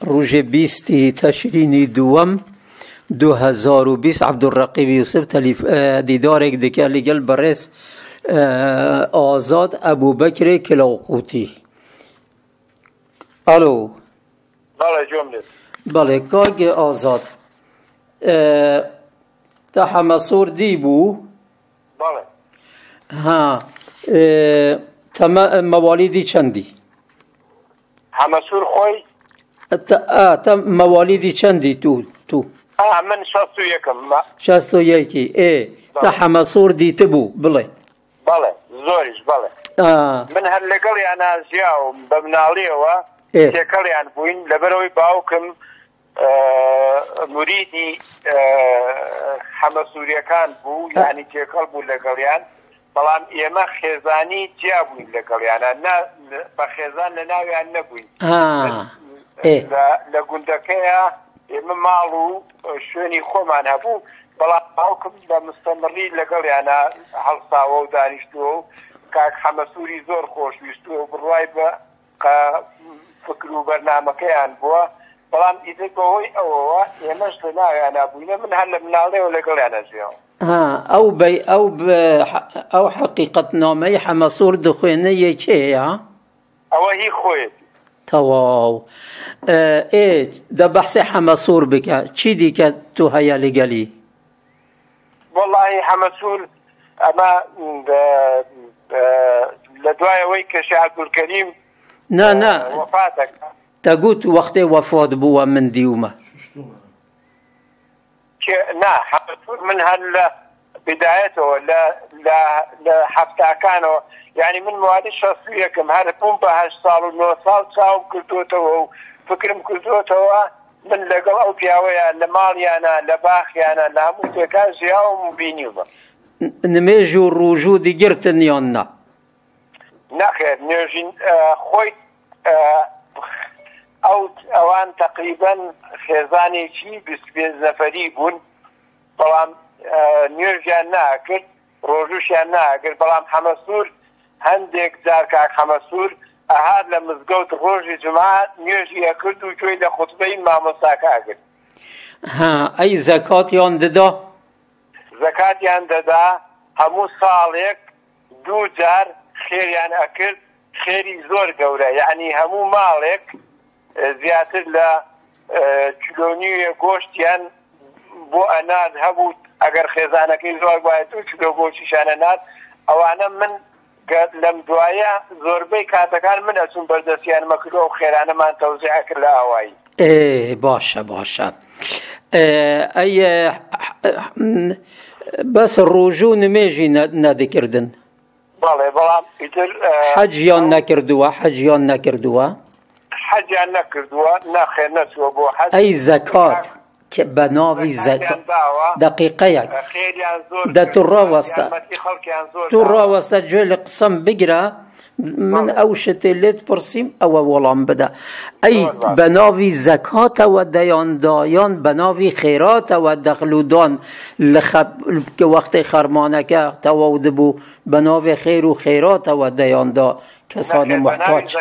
روج 20 تشرین دوام دو هزار و بیست عبدالرقیب یوسف تلیف دیدار اگده که لگل برس آزاد ابو بکر کلاقوتی الو بله جمعید بله کاغ آزاد تا حمصور دی بو بله ها تم موالی دی چندی حمصور خوی تا مەوالیدی چەندی تو تو من شاست و یەکی ئێ تا حەمەسوور دیتە بوو بڵێ بەڵێ زۆریش بڵێ من هەر لەگەڵ یانناازیا و بە مناڵیەوە تێکەڵیان بووین لەبەرەوەی باوکم مریدی حەمەسووریەکان بوو یانی تێکەڵ بوو لەگەڵیان بەڵام ئێمە خێزانی جیا بووین لەگەڵیانە بە خێزان لە ناویان نەبووین لە گوندەکەیە ئێمە ماڵ و شوێنی خۆمان هەبوو بەڵام باوکم لە مستەمڕی لەگەڵ یانە هەڵساوە و دانیشتووە و کاک حەمەسووری زۆر خۆشویستووە و بڕای بە فکر و بەرنمەکەیان بووە بەڵام ئیدەکەهۆی ئەوەوە ئێمەش لە ناویانە بووینە من هەر لە مناڵێەوە لەگەڵیانە ژێەوە ئەو بەی ئەو ئەو حقیقت نامەی حەمەسوور دخوێنە یەکێە ئەوە هی خۆیت تواو ايه ذبح سي حمصور بك چي دي كتو هيا لقالي والله حمسور اما اه، اه، لدواي ويك عبد الكريم نا اه، نا وفاتك تقول وقت وفات بو من ديوما نا حمصور من هال بدايته لا لا لا حفتا كانوا یعنی من موادی شخصی یەکەم هەر پوم بە هەشت ساڵ و نۆ ساڵ چاوم کردوتەوە و فکرم کردوتەوە من لەگەڵ ئەو پیاوەیە لە ماڵیانە لە باخیانە لە هەموو تێکا ژیاوم بینیوە نمێژ و ڕوژوو دیگرتن یان نا نەخێر نوێژین خۆی ئەو ئەوان تقریبن خێزانێکی بێ نەفەری بوون بەڵام نوێژیان ناکرد ڕۆژوشیان ناگرت بەڵام حەمەسوور هەندێک جار کاک خەمەسوور ئەهار لە مزگەوت ڕۆژی جماعات نوێژی ئەکرد و کوێی لە خوتبەی مامۆساکاگرت ئەی زەکاتیان دەدا زەکاتیان دەدا هەموو ساڵێک دوو جار خێریان ئەکرد خێری زۆر گەورە یعنی هەموو ماڵێک زیاتر لە کیلۆنیە گۆشتیان بۆ ئەنات هەبوو ئەگەر خێزانەکەی زۆر وایە و کیلۆ گۆشتیشانە نات ئەوانە من لم لەم دوایە زۆربەی کاتەکان من ئەچون بەردەستیان مەکرۆ و خێرانەمان تەوزیع کرد لە ئاوایی باشە باشە اه، ئەی بەس ڕۆژوو نمێژی نەدەکردن بەڵێ بەڵام اه، حەجیان نەکردووە حەجیان نەکردووە حەجیان نەکردووە نسو بو حج ئەی زەکات. به ناوی زکا دقیقه یک ده تو را وسته تو را وسته جل قسم بگیره من او شتلت پرسیم او ولام بده ای بناوی زکات و دیان دایان بناوی خیرات و دخلودان لخب که وقت خرمانه که تواود بو بناوی خیر و خیرات و دیان دا کسان محتاج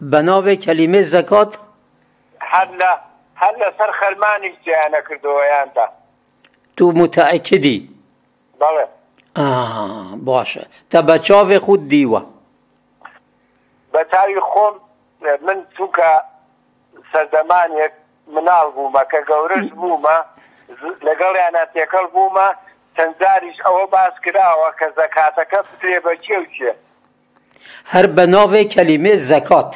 بناوی کلمه زکات حله هەر لەسەر خەرمانی جیانە کردەوەیاندا تو متعکدی بەڵێ باشە تا بە چاوێ خود دیوە بە چاوی خۆم من چووکە سەردەمانێک مناڵ بوومە کە گەورەش بوومە لەگەڵیانە تێکەڵ بوومە چەندجاریش ئەوە باس کراوە کە زەکاتەکە فترێ بە چێوچێ هەر بە ناوێ کەلیمێ زەکات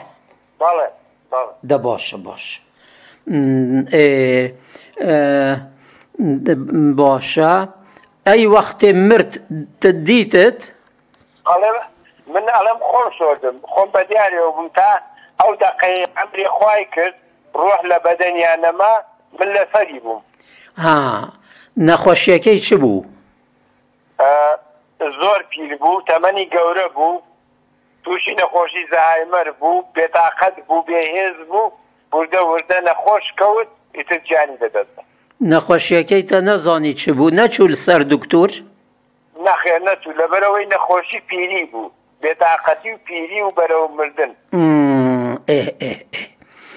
دە باشە باشە باشە ئەی وەختێ مرد دیتت من ئەڵم خۆم شدم خۆم بە دیارەوەبم تا ئەو دقی ئەمری خی کرد ڕۆح لە بەدەنیان نەما من لە سەری بووم ها نەخۆشیەکەی چ بوو زۆر پیر بوو تەمەنی گەورە بوو تووشی نەخۆشی زایمەر بوو بێتاقەت بوو بێهێز بوو بوردە وردە نەخۆش کەوت ئیتر جیانی دەدەن نەخۆشیەکەی تە نەزانی چ بوو نەچول سەر دکتور نەخێ نەچوو لەبەرەوەی نەخۆشی پیری بوو بێتاقەتی و پیری و بەرەو مردن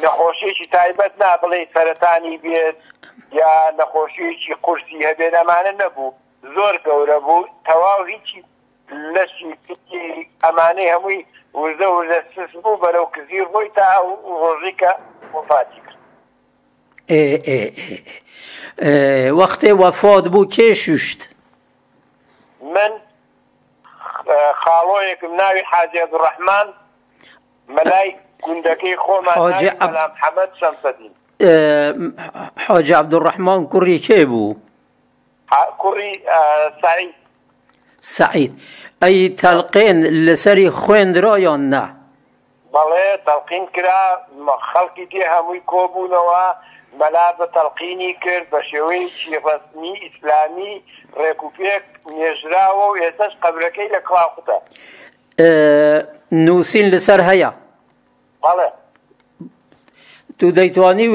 نەخۆشیێکی تایبەت نا بڵێ سەرەتانی بێت یا نەخۆشیێکی قورسی هەبێ ئەمانە نەبوو زۆر گەورە بوو تەواو هیچی لەشی ئەمانەی هەمووی وردە وردە سس بوو بەرەو کزیر بووی تا ڕۆژیکە وفاد بود اه شد وقت وفاد بو که شوشت من خاڵۆیەکم ناوی حاجی الرحمان مەلای گوندەکەی خۆمان حمەد شەمسەدین حاج الرحمن کری که بود کری سعید سعید تلقین لسری لەسەری را یا نه بله تلقین کرا خەڵکی تێ هەمووی کۆبوونەوە و ملاب تلقینی کرد بە شێوەیەکی ڕستنی اسلامی ڕێکوپێک نجرا و ئێستش قبلەکەی لکلا کلااوتە اه، نوسین لسر هیا بله تو دیتوانی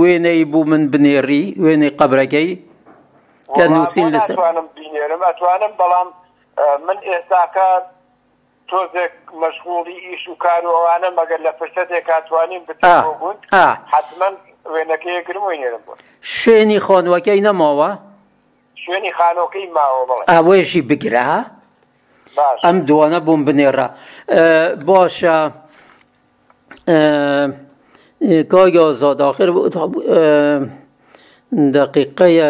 وێنەی بوو من بنیری بنێڕی وێنەی قبرەکەی کە نووسین لەسەر اتوانم بەڵام اه، من ئێستاکە تۆزێک مەشغوڵی ئیش و کارەوانە مەگەر لە فرسەتێک کاتوانین بتبوون حتمما وێنەکەیەگرم وێنێرم بوون شوێنی خۆنوەکەی نەماوە شوێنی خانۆکەی ماوە بڵێ ئاوێژی بگرا ئەم دوانە بووم بنێڕە باشە کاگە زاداخر دقیقەیە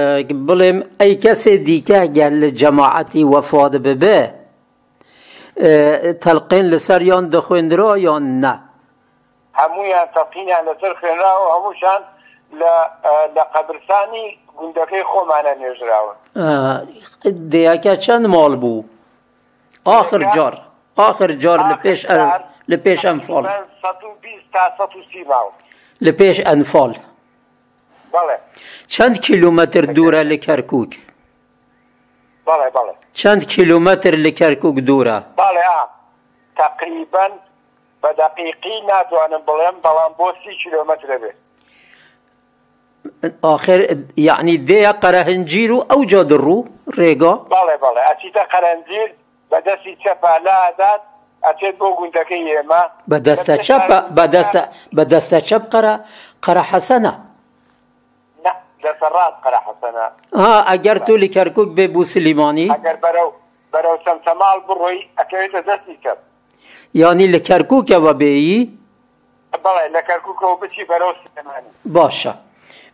بڵێم ئەی کەسێ دیکە گەل لە جەماعەتی وەفادە ببێ تەلقین لەسەر یان دەخێنرا یان نه هەمویان تەقینیان لەسەر خوێنراوە هەمووشان لە قەبرسانی گوندەکەی خۆمانە نێژراون دیاکە چەند ماڵ بوو آخر جار آخر جار لە پێش لە پێش ئەمفال لە پێش ئەنفال چەند کیلومەتر دوورە لە کەرکک بەڵێ بەڵێ چەند کیلومتر لە کەرکک دوورە باڵێ تقریبا بە دقیقی ناتوانم بڵێم بەڵام بۆ سی کیلومترە بێت آخر یعنی دەیە قەرەهنجیر و ئەو جا دڕوو ڕێگا بەڵێ بەڵێ ئەچیتە قەرەنجیر بەدەستی چەپالادات ئەچێت بۆ گوندەکەی ئێمە بەدەستە چەپ بەدەستە چەپ قەرە قەرە حەسەنە در فرات قرا ها اجرتو لي كركوك بي سليماني اجر برو برو سمسمال بروي اكيت دستي كب يعني لكركوك يا بابي بلا لكركوك هو بشي برو سليماني باشا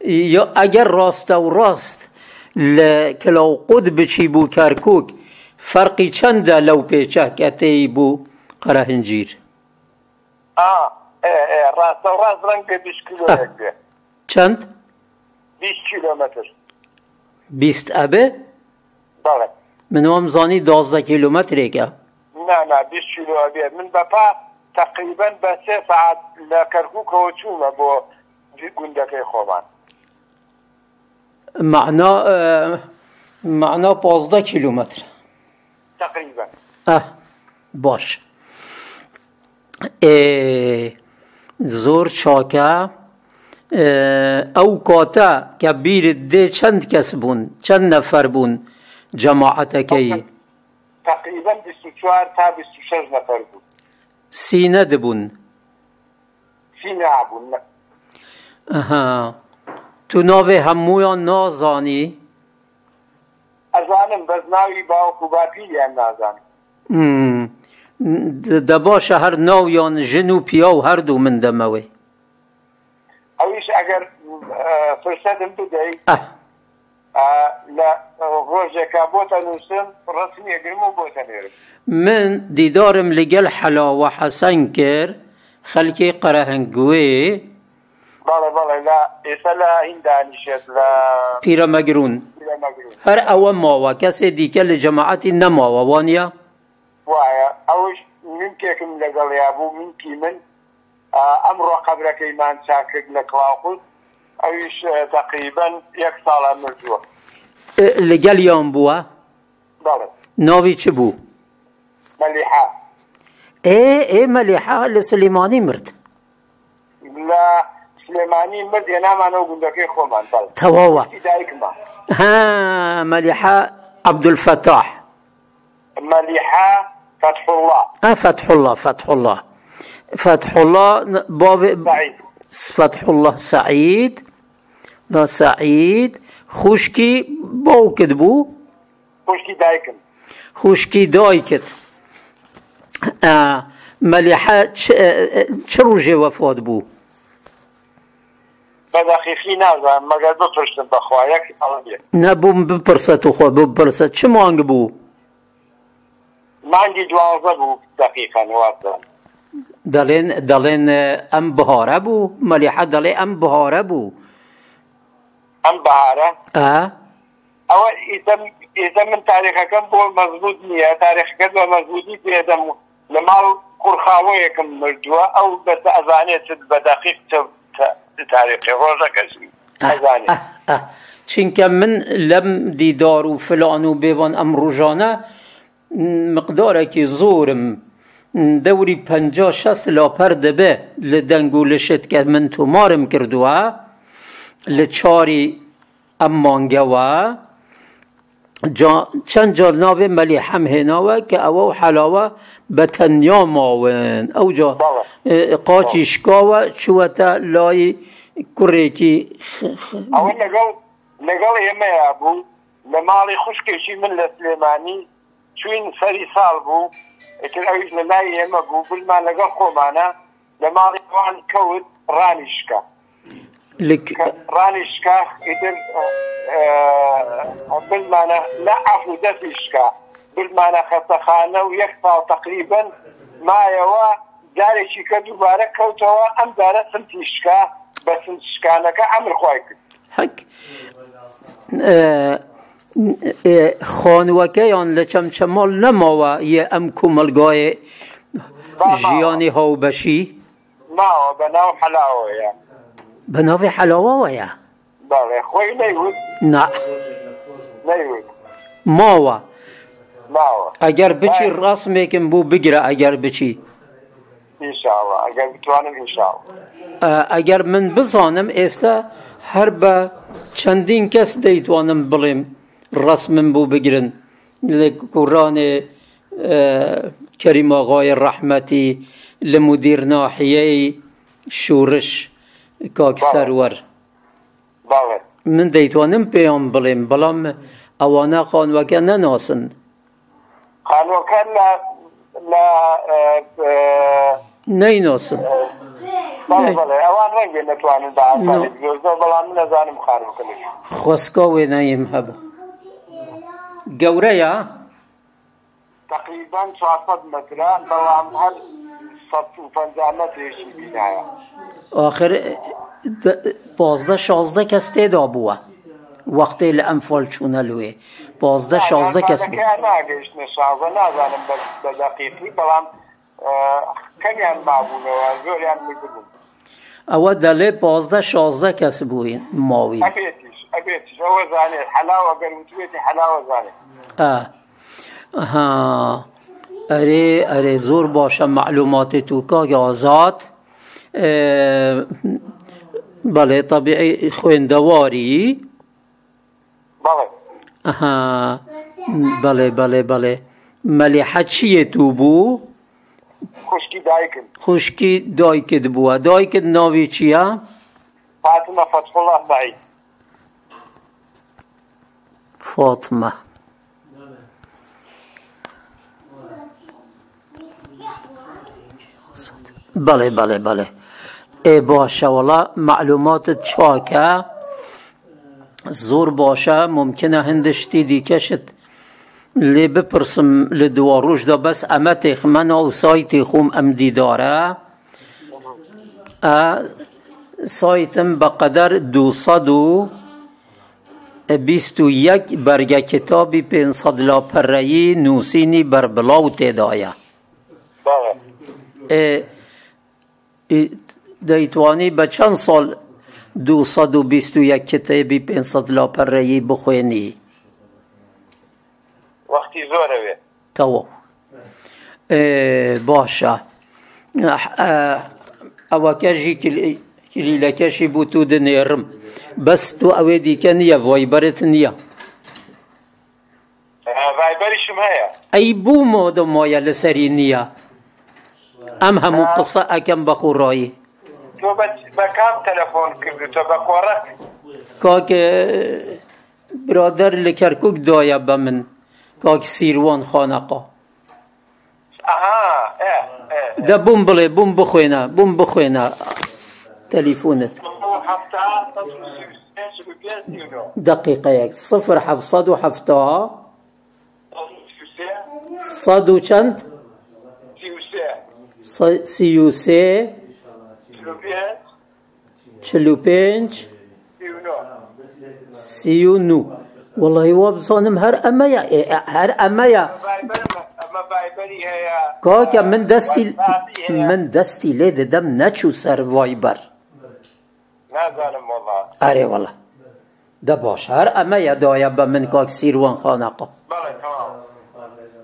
يو اجر راست او راست لكلو قد بشي بو كركوك فرقي چند لو بيشه كتي بو قرهنجير اه اه ايه راست او راست رنگ بشكلو هكذا اه. چند؟ 20 کیلومتر 20 ابه؟ بله من هم زانی 12 کیلومتره که نه نه 20 کیلو ابه من بپا تقریبا به سه ساعت لکرکو و با گندکه خوبان معنا معنا 12 کیلومتر تقریبا اه باش ا زور چاکه ئەو کۆتە کە بیرت دێ چەند کەس بوون چەند نەفەر بوون جەماعەتەکەی چوار تا شش نەفەر بوو سینە دەبوون تو ناوێ هەمویان نازانی ئەزانم بەس ناوی باوکو باپیلیان نازانم دەباشە هەر ناویان ژن و پیا و هەردوو من دەمەوەی اویش ئەگەر فرسەتم بدەیت لا ڕۆژێکا بۆتە نووسم ڕسمیەگرم و بۆتە نێرم من دیدارم لەگەل حەلاوە لا کرد لا قەرەهنگوێ پیرەمەگرون هەر لا ماوە کەسێ دیکە لە جەماعەتی نەماوە وانە؟ وایە ئەوش منکێکم لەگەڵ یابوو منکی من ئەمڕۆ قبلەکەیمان چاکرد لە کلااوخود ئەویش تقریبن یەک ساڵە مردووە لەگەل مليحه بووە ناوی مليحه اللي سليماني مرت لا سليماني مرت انا مرد نقول لك مرد هێنامانەوە گوندەکەی خۆمان تەواوە ها مليحه عبد الفتاح مليحه فتح الله اه فتح الله فتح الله فتح الله باب سعيد فتح الله سعيد نا سعيد خشکی باوکت بو خشکی دایکن خشکی دایکت مليحة چه روژه وفات بو؟ بدقیقی نزم مگر دو ترشتن بخواه یکی طلبیه نه بوم بپرسه تو خواه بپرسه چه مانگ بو؟ مانگی دوانزه بو دقیقا نوازم دەڵێن دەڵێن ئەم بهارە بوو مەلیحە دەڵێ ئەم بهارە بوو ئەم بهارە ئەوە ئێدە من تاریخەکەم بۆ مەزبوط نییە تاریخەکە بە مەزبوطی پێدەم لە ماڵ قورخاوەیەکم مردووە ئەو بەتە ئەزانێت بە دەقیق تاریخی ڕۆژەکەشی ئەزانێت چینکە من لەم دیدار و فلان و بێوان ئەم ڕژانە مقدارێکی زۆرم دەوری پ شەست لاپەر دەبێ لە دەنگ و لە شتکە من تۆمارم کردووە لە چاری ئەم مانگەوە چەند جار ناوێ مەلی حەم هێناوە کە ئەوە و حەلاوە بە تەنیا ماون ئەوجا قاچی شکاوە چوەتە لای کوڕێکی لەگەڵ ئێمەیە بوو لە ماڵی خوشکێکی من لە سلێمانی چوین سەری ساڵ بوو ئەوش لە لای ئێمە بوو بولمان لەگەڵ خۆمانە لە ماڵیوان کەوت ڕانیشکە ڕانیشکە بمانە لە عف و دەفیشکە بمانە خەتەخانە و یەک پاو تقریبن مایەوە دارێکی کە دووبارە کەوتەوە ئەم دارە سنتیشکە بە سنتشکانەکە ئەمرخوای کرد. خانوەکەیان لە چەمچەماڵ نەماوە یە ئەم کومەلگایە ژیانی هاوبەشی بەناو حەلاوەیە بەناوی حەلاوەوەیە ماوە ئەگەر بچی ڕاستمێکم بوو بگرە ئەگەر بچی ئەگەر من بزانم ئێستا هەر بە چەندین کەس دەیتوانم بڵێم ڕسمم بوو بگرن لە کوڕانێ کەریماغای ڕەحمەتی لە مدیر ناحیەی شوورش کاکسەروەر من دەیتوانم پێیان بڵێم بەڵام ئەوانە خانوەکە نەناسن خانوەکە لە نەیناسن خۆسکە وێنەیم هەبوو گەورەیە تقریبا 400 مترە بەڵام هەر 150 مترێکی بینایە آخر 15 16 کەس تێدا بووە وەختی لە ئەم فۆل چوونە لوێ 15 16 کەس ناگەیشتە شازە نازانم بە دەقیقی بەڵام کەمیان بابوونەوە زۆریان ببوون ئەوە دەلێ پازدە شازدە کەس بووین ماوی حلاوە گەروتێتی حلاوە زانێت ها اره اره زور باشه معلومات تو که آزاد بله طبیعی خویندواری بله بله بله بله ملیحه چیه تو بو؟ خشکی دایکن خشکی دایکت بود دایکت ناوی چیه؟ فاطمه فتح الله فاطمه بەڵێ بەڵێ بەڵێ ئێ باشەوەڵا معلوماتت چاکە زۆر باشە ممکنە هەندشتی دیکەشت لێ بپرسم لە دووە ڕۆژدا بەس ئەمە تێخمەنە و سایتی خۆم ئەم دیدارە سایتم بەقەدەر دوسەد و بیست و یەک بەرگە کتابی پێ سەد لاپەڕەیی نووسینی بەربڵاو تێدایە. إيه، إيه، دەیتوانی بە چەند ساڵ 221 کتێبی 500 لاپەڕێیی بخوێنی وەختی إيه، باشە ئەوەکەژی کلیلەکەشی بوو تو دنێڕم بەس تو ئەوێ دیکە نییە وای بەرت نییە ئەی بوو مۆدە مۆیە لەسەری نییە ام هم قصه اکم بخور رایی تو بکم تلفون کردی تو بکورت که اه، برادر لکرکوک دایا بمن که سیروان خانقا آها اه، اه، دا بوم بله بوم بخوینه بوم بخوینه تلفونت دقيقة يك صفر حفصد وحفتا صد وشند سي يو سي 45 سيو نو والله هو بصون هر اما يا هر اما يا كوكا من دستي من دستي ليد دم ناتشو فايبر نازلم والله اري والله دباش هر اما يا دايا من كوك سيروان خانقه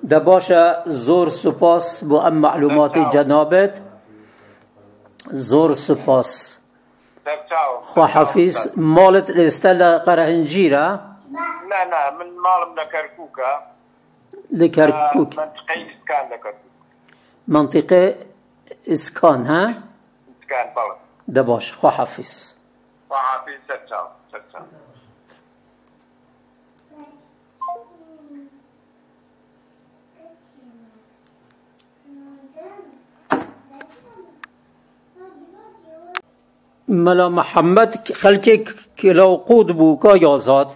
دباشا زور سپاس بو ام معلومات جنابت زور سپاس خو حفیظ مالت الاستلا قرهنجيرة لا لا من مال من كركوكا لكركوك منطقة إسكان لكركوك منطقة إسكان ها إسكان بلد دباش خو حفيظ خو حفيظ ستاو ستاو مەلا محەممەد خەلکێک لە قوود بوو کە یازات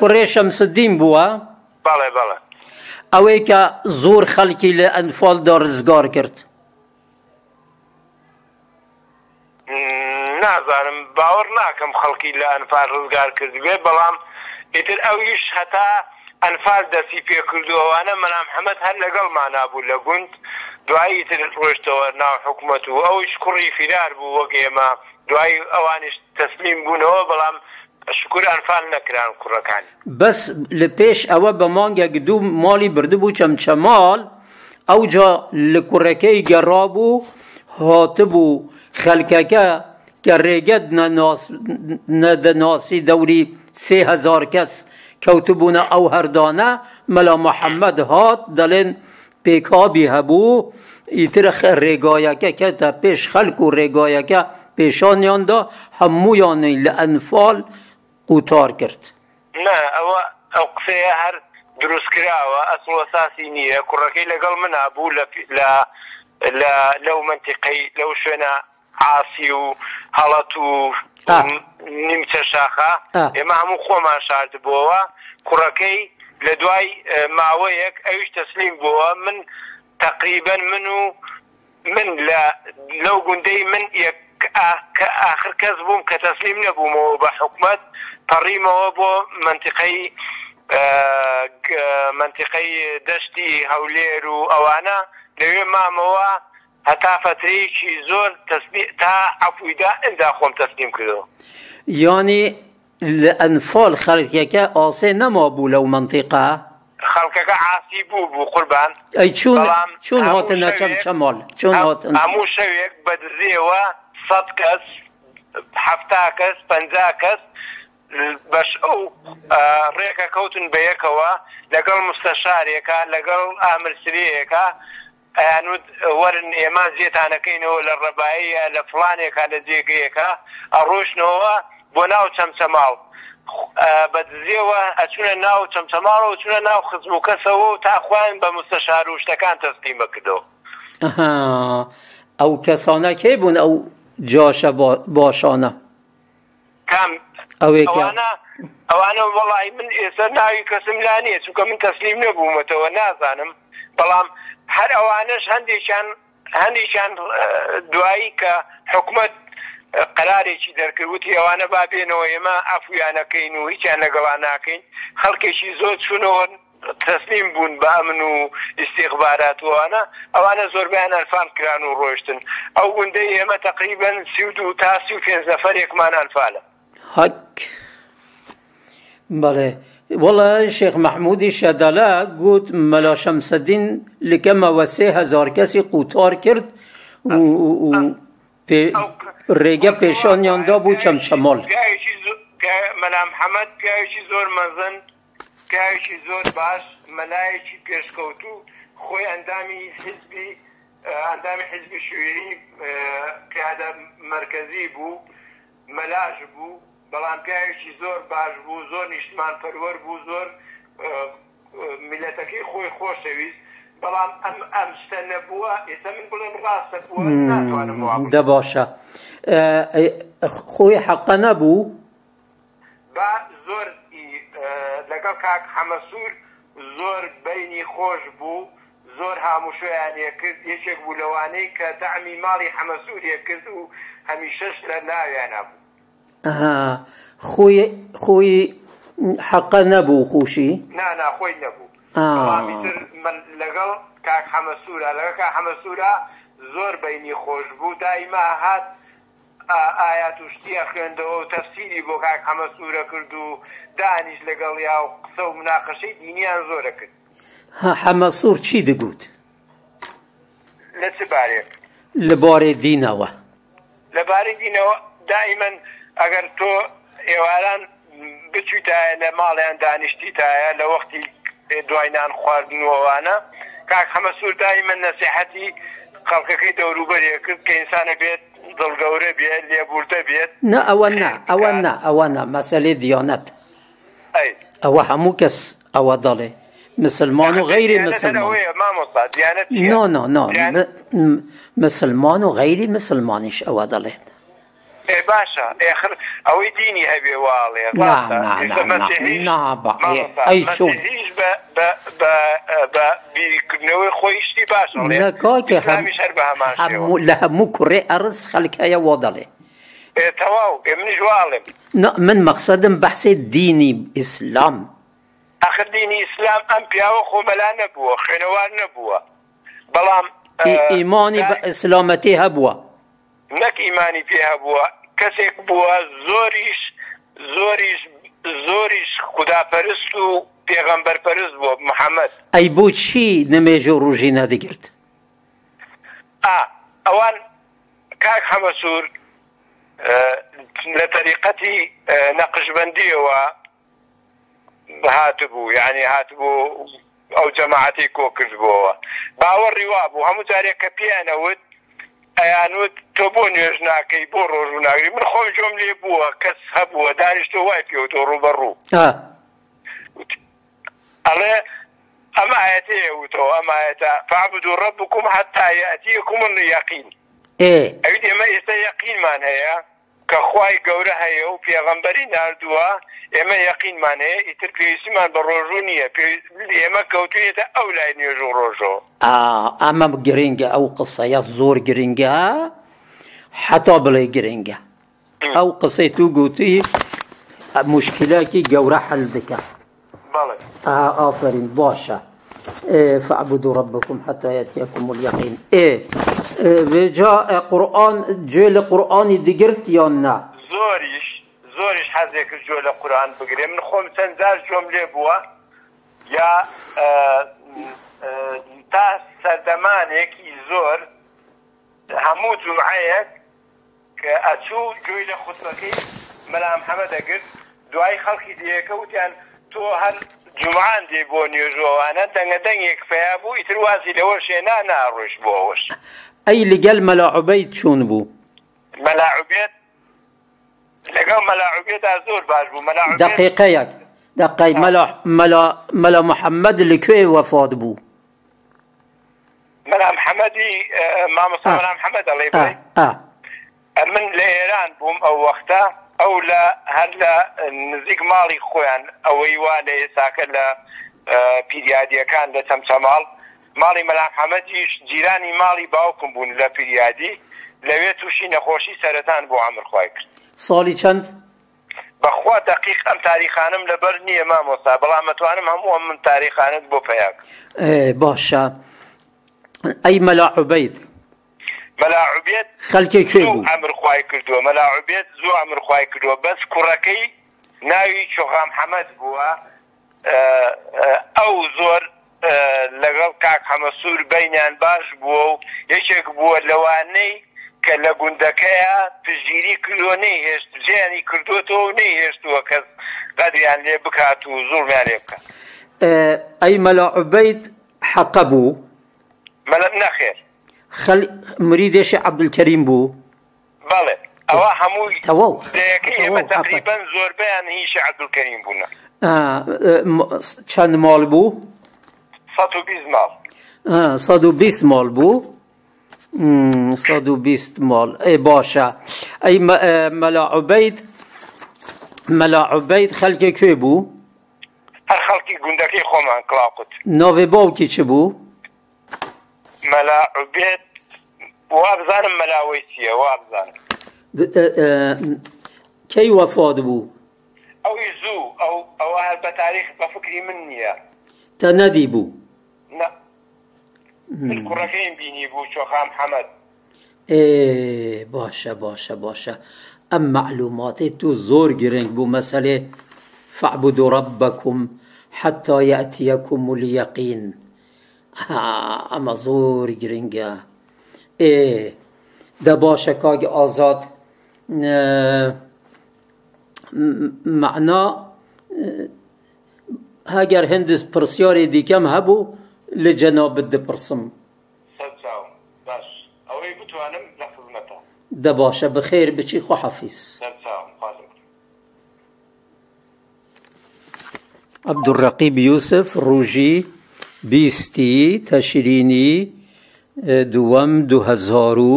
کوڕێ شەمسدین بووە ئەوەی کە زۆر خەڵکی لە ئەنفالدا ڕزگار کرد نازانم باوەڕ ناکەم خەڵکی لە ئەنفال ڕزگار کردوێ بەڵام ئیتر ئەویش هەتا ئەنفاز دەسی پێکردووانە مەلام حەمەد هەر لەگەڵمان نبوو لە گوند دوایی تر ڕۆشتەوە ناو حکوومەت و ئەوش کوڕی فرار بوو وەک ئێمە دوای ئەوانش تەسلیم بوونەوە بەڵام شکور ئەنفان نەکران کوڕەکان بەس لە پێش ئەوە بە مانگێک دوو ماڵی بردبوو چەمچەماڵ ئەوجا لە کوڕەکەی گەڕا بوو هاتبوو خەلکەکە کە ڕێگەت نەدەناسی دەوری سهزار کەس او هر دانه ملا محمد هات دەڵێن پێکابی هەبوو رگایکه که تا پیش خلق و رگایکه پیشانیان همو همویانی لانفال قوتار کرد او هر ئەو قسەیە هەر اصل و ساسی لگل من لەگەڵ منە بوو لا لو منطقی لو شنا عاسی و هەڵەت و نیمچە شاخە ئێمە هەموو خۆمان شارد بووەوە کوڕەکەی لە دوای ماوەیەک ئەوش تەسلیم بووە من تقریبا من و من لە لەو گوندەی من کە آخر کەس بووم کە تەسلیم نەبوومەوە بە حکومت پەڕیمەوە بۆ منطقەی منطقەی دەشتی هەولێر و ئەوانە لەوێ مامەوە چی زور تسلیم تا عفویده این در خون تسلیم تەسلیم یعنی یانی خلقی که آسه نما بوله و منطقه خلقی که عاصی بو بو قربان ای چون چون هات نچم چمال چون هات هاتن هەموو شەوێک بەدرێەوە سەد کەس حفتا کەس کس بش او ریکا کوتن بیکا و لگل مستشاریکا لگل امرسریکا ئەنوت وەرن ئێمە زیێتانەکەینەوە لە ڕێباییە لە فلانێکا لە جێگەیەەکە ئەڕۆشنەوە بۆ ناو چەمچەماوە بە دزیەوە ئەچونە ناو چەمچەماڵ و چونە ناو خزم و کەسەوە و تاخواین بە مستەشار و شتەکان تەستیمە کردەوە ئەو کەسانە کێ بوون ئەو جاشە باشانە کام ئەوانە ئەوانە وڵی من ئێستا ناوی کەسم لا نیە چونکە من تەسلیم نەبوومەتەوە نازانم بەڵام هەر ئەوانش هەندێکیان هەندێکیان دوایی کە حکومت قرارێکی دەرکردوتی ئەوانە با بێنەوە ئێمە ئافویانەکەین و هیچیان لەگەڵان ناکەین خەڵکێکی زۆر چونەوە تەسلیم بوون با من و استێخباراتوانە ئەوانە زۆربیان ئەلفان کران و ڕۆشتن ئەو گوندەی ئێمە تقریبن سی و تاسی و پێنج نەفرێکمان ئەلفالە حک بەڵێ. وڵە شێخ مححمودی شەدەلا گوت مەلا شەمسەدین لکەمەوە سێ هزار کەسی قوتار کرد ڕێگە پێشانیاندا بوو چەم چەمال مەلا محەممەد پیاوێکی زۆر مەزن پیاوێکی زۆر باش مەلایەکی پێشکەوتو خۆی ئەندامی حزبی ئەندامی حزبی شوێری پیادە مرکزی بوو مەلاش بوو بەڵام پیاوێکی زۆر باش بوو زۆر نیشتمان پەروەەر بوو زۆر میلەتەکەی خۆی خۆشەویست بەڵام ئەم ئەم شتە نەبووە ئێستا من بڵێم ڕاستە بووە ناتوانم دە باشە خۆی حەقە نەبوو با زۆر لەگەڵ کاک حەمەسوور زۆر بینی خۆش بوو زۆر هاموشۆیان کرد یەکێک بوو لەوانەی کە تەعمی ماڵی حەمەسووریە کرد و هەمیشەش لە ناویانە بوو خۆی خۆی حەقە نەبوو خوشی ناناخۆی نەبوو لەگەڵ کاک حەمەسوورە لەگە کا حەمەسوورە زۆر بینی خۆش بوو دایما هات ئایا توشتیە خوێندەوە و تەفسیری بۆ کاک هەمەسوورە کرد و دانیش لەگەڵ یا و قسە و مناقەشەی دینیان زۆرە کرد حەمەسوور چی دەگوت لە چ بارێک لە بارێ دینەوە لەبارەی دینەوە دائیمەن ئەگەر تۆ ئێواران بچیتایە لە ماڵیان دانیشتیتایە لە وەختی دوایان خواردنەوەوانە کاک هەمە سوورتایی من نەسیحەتی خەڵکەکەی دەوروبەرێ کرد کە ئینسانە بێت دڵگەورە بێت لێبوردە بێت نه ئەوە نه ئەوە نه ئەوە نه مەسلەی دیانەت ئەوە هەموو کەس ئەوە دەڵێ مسلمان و غیری مسلمان نه نه نه مسلمان و غیری مسلمانیش ئەوە دەڵێت اي باشا اخر إيه، او ديني هبي والله لا لا لا لا با إيه، اي شو مسيحيش با با ب ب بكنوي خويشتي باشا نكاكي هم هم لهمو كري ارز خلك يا وضلي اي تواو إيه، من جوالم من مقصدم بحثي ديني اسلام اخر ديني اسلام ام بياو خو ملا نبوه خنوار نبوه بلام آه، ايماني باسلامتي هبوه نەک ئیمانی پێ هەبووە کەسێک بووە زۆریش زۆریش زۆریش خوداپەرست و پێغەمبەرپەرست بووە محەممەد ئەی بۆچی نمێژە و ڕژی نەدەگرت ئەوان کاک هەمەسوور لە تەریقەتی نەقشبندیەوە هاتبوو یعنی هاتبوو ئەو جەماعەتی جماعتي کردبووەوە باوە باور بوو هەموو جارێک کە پیانەوت ایان آه، وت تو بون یوز ناکی بو من خو جمله بو کس هب و دارش تو وای پیو تو رو برو ها آه. الا اما ایتی و تو اما ایتا فعبدوا ربكم حتى ياتيكم اليقين ايه ايدي ما يستيقين معناها يا كخواي قوره هي وفي غنبري ناردوا اما يقين ماني اتر في اسمان بروجونية اما كوتوية أولى ان يجو روجو اه اما جرينجا او قصة يزور جرينجا حتى بلي جرينجا او قصة توجوتي قوتي مشكلة كي قوره حل ذكا بالك اه اخرين باشا إيه فاعبدوا ربكم حتى ياتيكم اليقين ايه بێجا قورآن جێ لە قورآانی دگرت یان نا زۆریش زۆریش حەزێکر جۆ لە قورآن بگرێ من خۆم چەندجار جۆم لێ بووە یا تا سەردەمانێکی زۆر هەموو جمعەیەک کە ئەچوو گوێی لە خوتەکەی مەلام هەمە دەگرت دوای خەڵکی دیەکە وتیان تۆ هەر جوان دێ بۆ نوێژۆوانە دەنگە دەنگێک فیا بوو ئیتر وازی لەوە شێنا ناڕۆژ بۆەوەش أي لقل ملاعبيت شون بو ملاعبيت لقل ملاعبيت أزور باش بو ملاعبيت دقيقيك دقيق نعم. ملا ملا ملا محمد اللي لكوي وفاد بو ملا محمدي آه، ما مصطفى آه. محمد الله يبارك آه. آه. من لإيران بوم أو وقتا او لا هلا نزيك مالي خوان او ايوان ساكن لا آه، بيدي بيديادي كان لا تمشى مال ماڵی مەلاحەمەتیش جیرانی ماڵی باوکم بوون لە پیریادی لەوێ تووشی نەخۆشی سەرەتان بۆ ئامرخوای کرد ساڵی چەند بەخوا دقیق ئەم تاریخانم لەبەر نییە مامۆسا بەڵام مەتوانم هەموو ئەم من تاریخانت بۆ پێیاک باشە ئەی مەلاعوبیت مەلاعوبێت خەلکی ئەمرخوای کردووە مەلاعوبێت زوو ئەمرخوای کردووە بەس کوڕەکەی ناوی چۆغام حەمەد بووە ئەو زۆر لەگەڵ کاک هەمەسوور بینیان باش بووە و یەکێک بووە لەوانەی کە لە گوندەکەیە پژگیری کردووە نەیهێشت جیانی کردوەوە و نەیهێشتووە کەس قەدیان لێ بکات و زۆرمیان لێ بکات ئەی مەلاعبیت حەقە بوو نەخێر مریدێشی عبدولکەریم بوو بەڵێ ئەوە هەموو تقریبا زۆربیان هیچ عبدولکەریم بوون چەند ماڵ بوو؟ صادو بيزمال آه صادو بيزمال بو صادو بيزمال اي باشا اي ملا عبيد ملا عبيد خلقي كي بو هر خلقي قندكي خوما كلاقت نوفي بو كي بو ملا عبيد وابزار ملا ويسيا كي وفاد بو او يزو او او هل بتاريخ بفكري مني تنادي بو نا بيني بینی خام حمد ايه باشا باشا باشا ام معلومات تو زور گرنگ بو مەسەلێ فاعبدوا ربكم حتى يأتيكم اليقين اما زور گرنگە ايه دا باشە کاگە آزاد اه، معنا هندس هەندز دي كم هبو لە جەنابەت دەپرسم دە باشە بە خێر بچی خۆحەفیس عبدوڕقیب یوسف ڕژی بیستی تەشرینی دووەم دوهزار و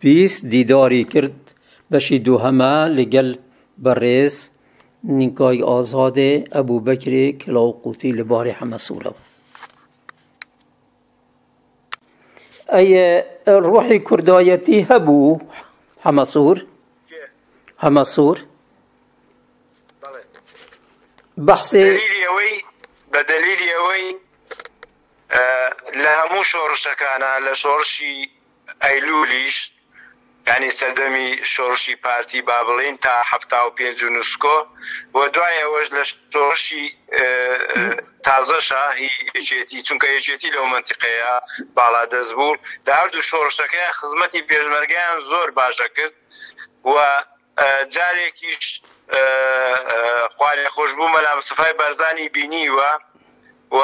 بیست دیداری کرد بەشی دووهەمە لەگەل بەڕێز نیکای ئازادێ ئەبوو بەکرێ کلااوقوتی لەبارەی حەمەسوورەوە أي روحي كردايتي هبو حمصور حمصور بحثي دليل يوي بدليل يوي آه لها مو شورشة كان شورشي أيلوليش ینی سەردەمی شۆڕشی پارتی با بڵین تا هەفتا و پێنج و نووسکۆ بۆ دوایەوەش لە شۆڕشی تازەشە هیچێتی چونکە یەکێتی لەو منتیقەیە باڵا دەست بوو دا هەردوو شۆڕشەکە خزمەتی پێشمەرگیان زۆر باشە کرد و جارێکیش خوارێ خۆش بوو مەلا سفای بەرزانی بینیوە و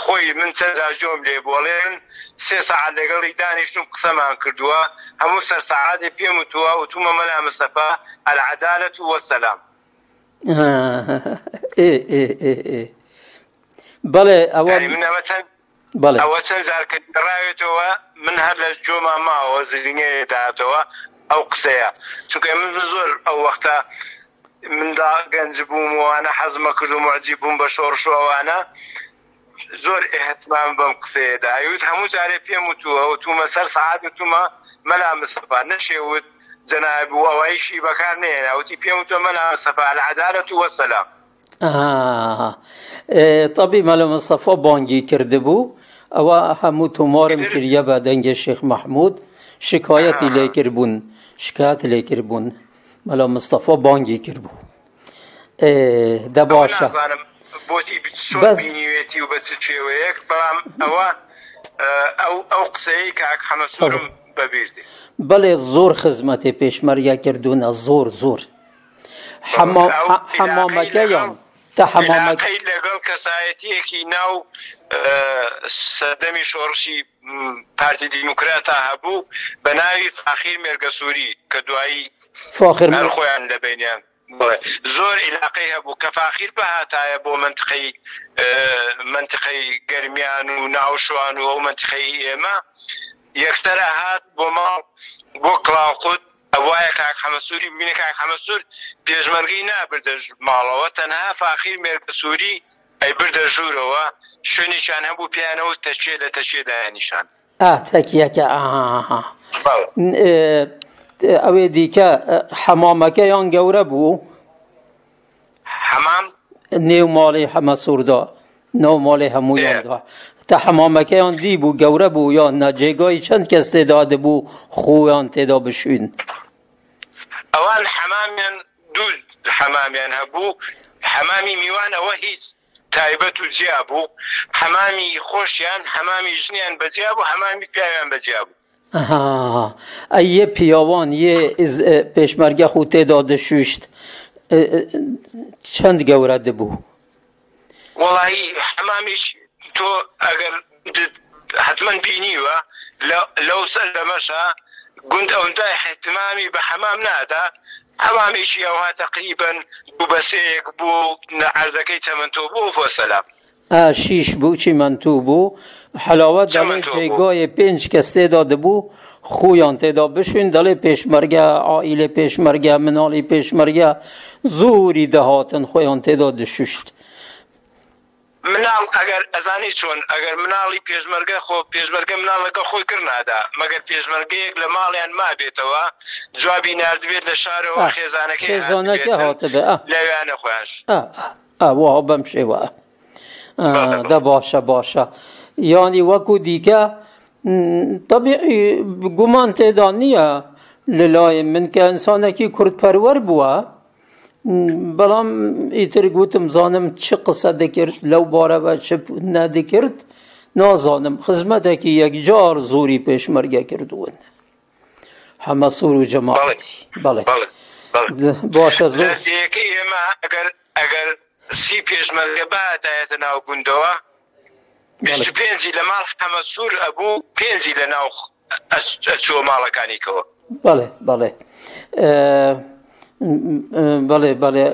خۆی من چەندا جۆم لێ بۆڵێن سێ سعات لەگەڵی دانیشتم قسەمان کردووە هەموو سەر سعاتی پێم وتووە و تومە مەلا مسەپا العدالەت و وەسەلام بەڵێ ئەوە بڵێ ئەوە چەند جارکەڕاوێتەوە من هەر لە جۆما ماوە زیینەیە داهاتەوە ئەو قسەیە چونکە من زۆر ئەو وەختە مندا گەنج بووم وانە حەزمە کرد و معجی بووم بە شۆڕشوانە زۆر ئەهتمان بەم قسەیەدا ئەوت هەموو جارێ پێم وتووە و تومە سەر سعات تومە مەلا مسەفا نەشێوت جناب ئەوەیشی بەکار نێنە وتی پێم وتۆ مەلا سەفا العدالەت وەسەلام طبی اه، مەلە مسەفا بانگی کردبوو ئەوە هەموو تۆمارم کریە بە دەنگە شێخ محمود شکایەتی لێکرد بوون شکات لێکرد بوون مەلا مستەفا بانگی کردبوو اه، دە باشە. بۆتی بینیوێتی و بەچ شێوەیەک بەڵام ئەوە ئەو ئەو قسەیە کە حەمەسوورم بەبیردێ بەڵێ زۆر خزمەتی پێشمەریە کردوونە زۆر زۆر حەمامەکەیان تا حەمامەکەی لەگەڵ کەسایەتیەکی ناو سەدەمی شۆڕشی پارتی دیموکراتە هەبوو بە ناوی فاخیر مێرگە سووری کە دوایی فاخر خۆیان لە بینیان زۆر علاقی هەبوو کە فاخیر بە هاتایە بۆ منتقی منتقی گرمیان و ناوشوان و ئەو منتقی ئێمە یەکسرە هات بۆ ماڵ بۆ کلااوخود وایە کاک حەمەسووری بینە کاک حەمەسوور پێشمەرگی نابردە ماڵەوە تەنها فاخیر مێرگە سووری ئەی بردە ژوورەوە شوێنیشان هەبوو پیانەوە تەچێ لە تەچێدایە نیشان تەکیەکە ئاها ئەوێ حمام حەمامەکە یان حمام بوو حەمام نێو ماڵی نو سووردا نەو ماڵی هەموویاندا تا یان دی بوو گەورە بوو یان نەجێگای چەند کەس تێدا دەبوو خۆیان تێدا بشوین ئەوان حمام یان هبو حمامی میوان میوانەوە هیچ تایبت و جیا حمامی خوش یان حمامی ژنیان بەجیا بوو هەمامی پیاویان ها ای پیاوان یه از پیشمرگه خو داده شوشت چند گورده بو والله همامیش تو اگر حتما بینی و لو سلمشا گند قلت أنت اهتمامي بحمام نادا حمام إشي تقريبا ببسيك بو عرضکی تمنتو بو فسلام شیش بوو چی منتوو بوو حلاوە دەڵێ جێگایە پێنج کەس تێدا دەبوو خۆیان تێدا بشوین دەڵێ پێشمەرگە ئائیلە پێشمەرگە مناڵی پێشمەرگە زۆری دەهاتن خۆیان تێدا دەشوشت. مناڵ ئەگەر ئەزانی چۆن ئەگەر مناڵی پێشمەرگە خۆ پێشمەرگە مناڵ لەگە خۆی کردنادا مەگەر پێشمەرگەیەک لە ماڵیان ما بێتەوە جوابی نردبێت لە شارەوە خێزانەکەی خێزانەکە هاتە لەویانە خوۆش بەم شێوە. دە باشە باشە یانی وەکو دیکە طبیعی گومان تێدا نییە لەلایەن من کە ئەسانێکی کوردپەروەەر بووە بەڵام ئیتر گوتم زانم چ قسە دەکرد لەو بارەبە چ نەدەکرد نازانم خزمەتێکی یەکجار زۆری پێشمەرگە کردوون هەمە سوور و جەماڵی بەڵێ باشە زۆر ئەگەر ئەگەر سی پێشمەرگە بەدایەتە ناو گوندەوە پێنجی لە ماڵ ئەمە سوور ئەبوو پێنجی لە ناو چوە ماڵەکانیکەوە بەڵێ بەڵێ بەڵێ بەڵێ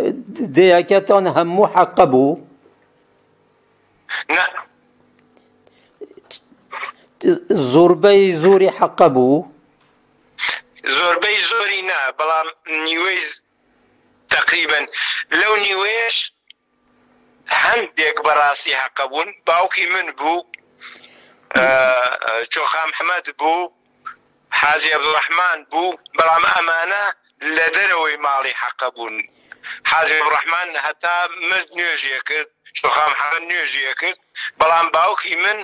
دەیەکەتان هەموو حەقە بوو زۆربەی زۆری حەقە بوو زۆربەی زۆری نا بەڵام نیوەی تقریبا لەو نیوێش هەندێک بەڕاستی حەقەبوون باوکی من بوو چۆخام حمەد بوو حازی عبدڕحمان بوو بەڵام ئەمانە لە دەرەوەی ماڵی حەقە بوون حازی ڕحمان هەتا مرد نوێژیە کرد شخام حەن نوێژیە کرد بەڵام باوکی من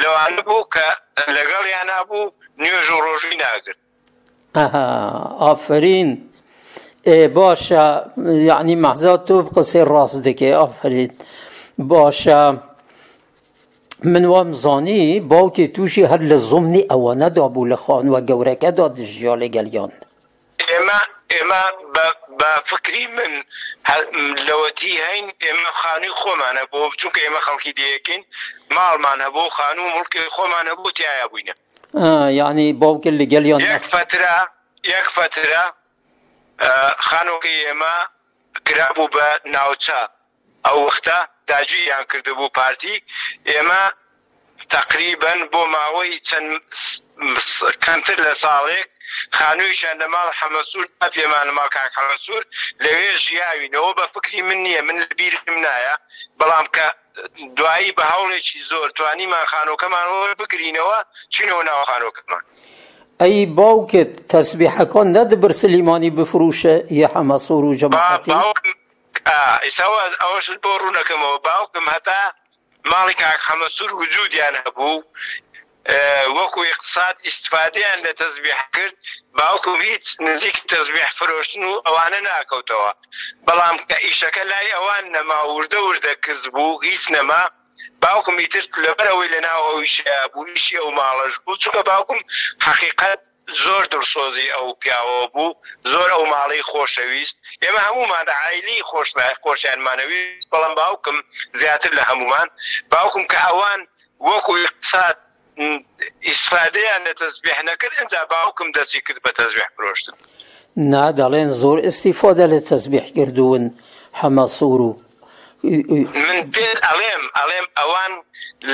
لەوانە بوو کە لەگەڵ یانابوو نوێژ و ڕۆژی ناگرت ئافرین باشە یعنی مەحزات تۆ قسەی ڕاست دەکەی ئافرید باشە من وام زانی باوکی تووشی هەر لە زومنی ئەوەنەدا بوو لە خانوە گەورەکەدا دژیا لەگەلیان ئێمە ئێمە بە فکری من لەوەتی هەین ئێمە خانی خۆمانە بۆ چونکە ئێمە خەڵکی دیەکەین ماڵمان هەبوو خان و مڵکی خۆمانە بۆ تایە بووینە یعنی باوکە لەگەلیان فترا یەک فترا خانۆکەی ئێمە کرابوو بە ناوچە ئەو وەختە داجییان کردبوو پارتی ئێمە تقریبن بۆ ماوەی چەند کەمتر لە ساڵێک خانوویشان لە ماڵ حەمەسوور پێمان ما کاک حەمەسوور لەوێ ژیاوینەوە بە فکری من نییە من بیرم نایە بەڵام کە دوایی بە هەوڵێکی زۆر توانیمان خانۆکەمان بکرینەوە چینەوە ناوە خانۆکەمان. ئەی باوکت تەسبیحەکان نەدەبر سلیمانی بفروشە یە حەمەسوور و جەماعەتی ئیساوە ئەوەش بۆ ڕوونەکەمەوە باوکم هەتا ماڵی کاک حەمەسوور وجودیان هەبوو وەکو اقتصاد ئیسفادیان لە تەزبیح کرد باوکم هیچ نزیک تەزبیح فرۆشتن و ئەوانە ناکەوتەوە بەڵام کە ئیشەکە لای ئەوان نەما وردە وردە کز بوو هیچ نەما باوکم ئیتر لەبەرەوەی لە ناوەویش بوونیشی ئەو ماڵەش بوو چکە باوکم حقیقت زۆر درسۆزی ئەو پیاوە بوو زۆر ئەو ماڵی خۆشەویست ئێمە هەمومان عیلی خۆش خۆشیانمانەوی بەڵام باوکم زیاتر لە هەمومان باوکم کە ئەوان وەکو اقتصاد ئیسفادەیان لە تەزبیح نەکرد ئەجا باوکم دەستی کرد بە تەزبیح فرۆشتن نادەڵێن زۆر ئستی فۆدە لە تەزبیح کردوون هەمە سوور و من پێر ئەڵێم ئەڵێم ئەوان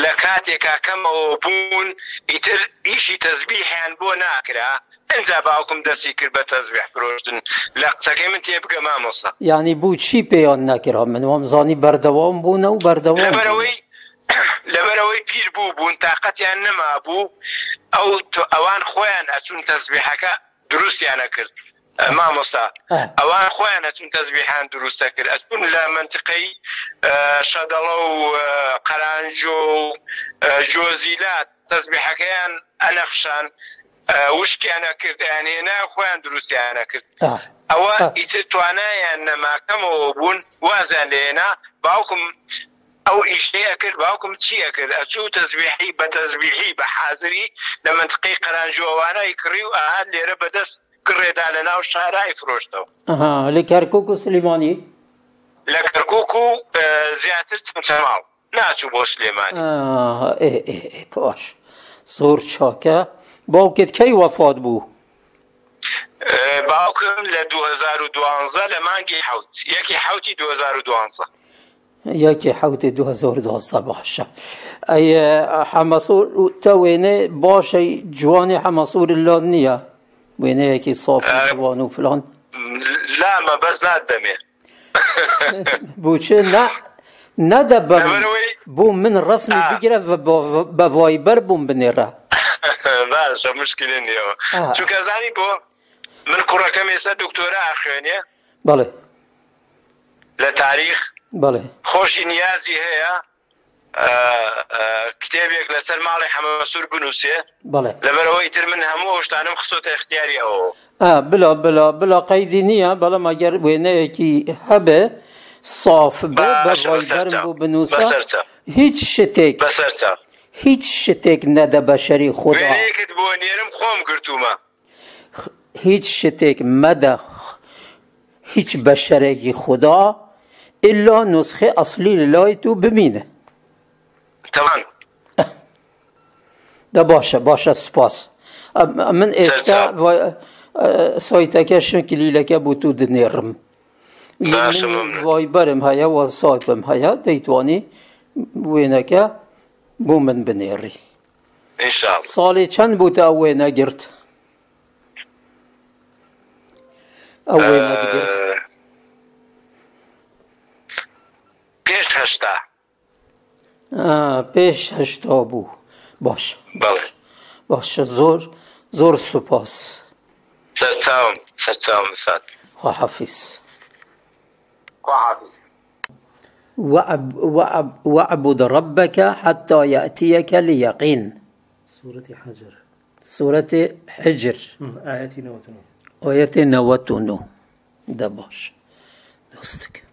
لە کاتێکا کەمەوە بوون ئیتر ئیشی تەزبیحیان بۆ ناکرا ئەجا باوکم دەستی کرد بە تەزبیح فرۆشتن لە قسەکەی من تێ بگە مامۆسا ینی بوو چی پێیان نەکرا من وام زانی بەردەوام بوون و بەردەوامەرەوەی لەبەرەوەی پیر بوو بوون تااقەتیان نەما بوو ئەو ئەوان خۆیان ئەچون تەزبیحەکە دروستیانە کرد. مامۆستا ئەوان خۆیانە چون تەزبیحان دروستە کرد ئەتون لە منطقەی شەدەڵە و قەرانج و جۆزیلات تەزبیحەکەیان ئەنەخشان وشکیانە کرد یانێنا خۆیان دروستیانە کرد ئەوە ئیتر توانایان نەماکەمەوە بوون وازیان لێنا باوکم ئەو ئیشەیە کرد باوکم چییە کرد ئەچوو تەزبیحی بە تەزبیحی بە حازری لە منطقی قەرانجووانای کڕی و ئاهات لێرە بەدەست گڕێدا لە ناو شارای فرۆشتەوە لە کەرکک و سلیمانی لە کەرکک و زیاتر چمچەماو ناچوو بۆ سلێمان پۆش زۆر چاکە باوکت کەی وەفات بوو باوکم لە 2012 لە مانگی حوت یەکی حوتی 2012 یەکی حوتی 2012 باشە ئەی حەمەسوور تە وێنێ باشەی جوانی حەمەسوور لۆ نییە وێنەیەکی سۆفوان و فلان لامە بەس نادەمێ بچێ نەدەبە بوو من ڕسمی بگرە بە ڤۆی بەر بووم بنێڕە باشە مشکلی نیەوە چونکە زانی بۆ من کوڕەکەم ئێستا دکتۆرە ئاخوێنێ بڵێ لە تاریخ بڵێ خۆشی نیازی هەیە کتێبێک لەسەر حماسور بنویسه بله لەبەرەوەی تر من هەموو اختیاری او آه بلا بلا بلا نیا بلا مگر ئەگەر کی هبه صاف به بازار بو بنویسه. هیچ شتێک بەسەر هیچ خدا نەدە بەشەری خۆیەکت بۆ نێرم خۆم گرتومە هیچ شتێک مده. هیچ بشری خدا الا نسخه اصلی لای تو تەوان دە باشە باشە سوپاس من ئێستا سایتەکە شکلیلەکە بوو تو دنێڕم وای بەرم هەیە وە سایبم هەیە دەیتوانی وێنەکە بۆ من بنێڕی ساڵی چەند بوو تا وێنە گرت ئەو وێنە گرت پێش هەشتا پێشهش تا بوو باش باشە زۆر زۆر سوپاس خواحافیز وعب وعب وعبد ربك حتى يأتيك اليقين سورة حجر سورة حجر آياتي نوتنو آياتي نوتنو ده باش دوستك